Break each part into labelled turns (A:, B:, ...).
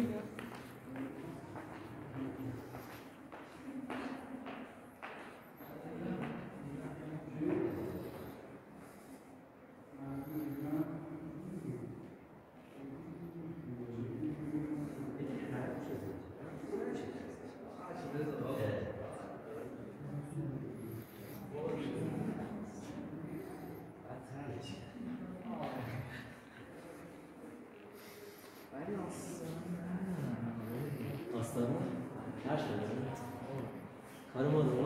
A: Yeah. Aslanım. Her şey. Karım adamı.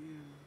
A: Yeah.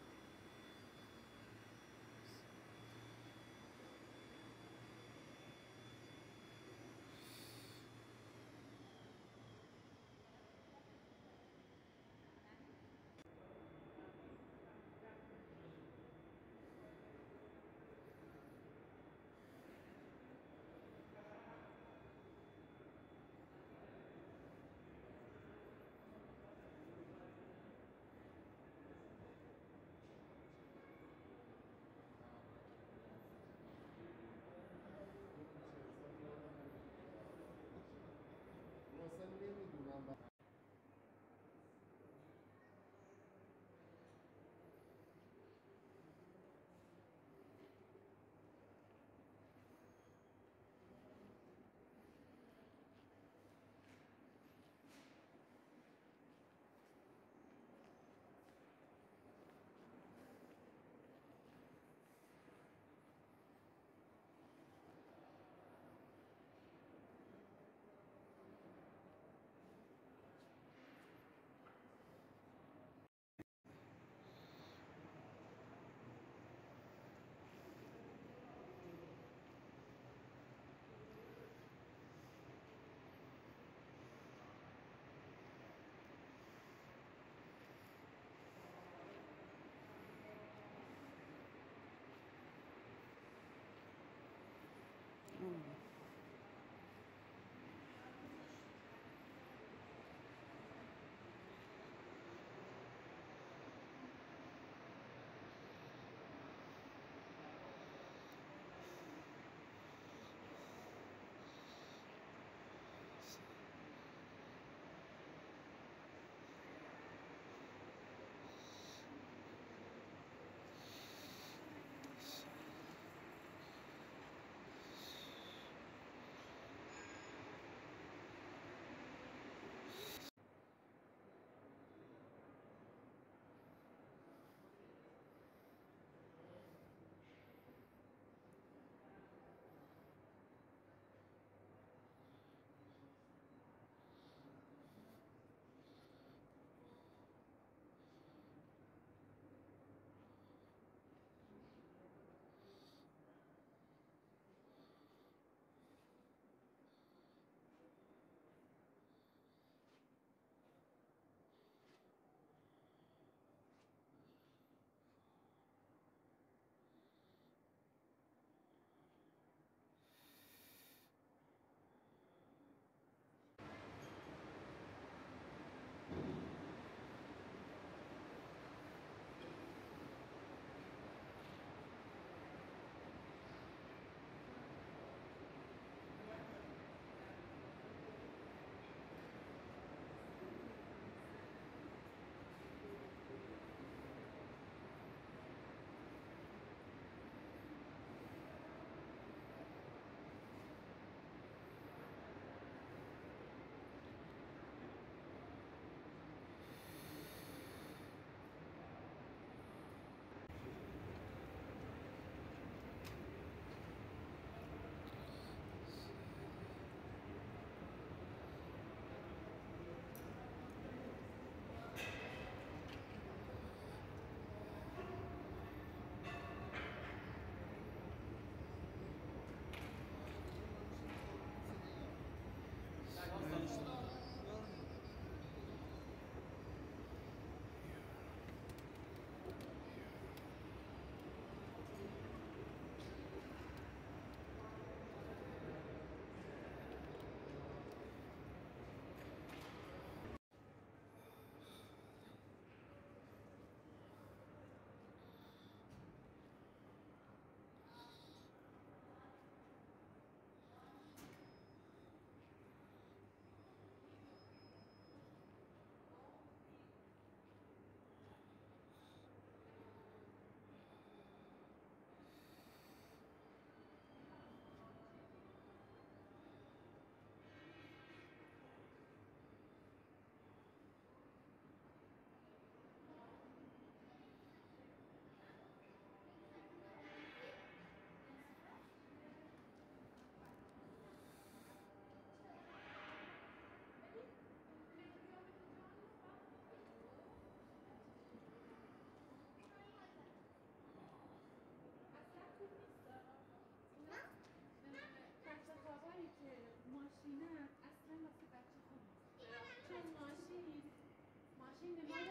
B: Şimdi böyle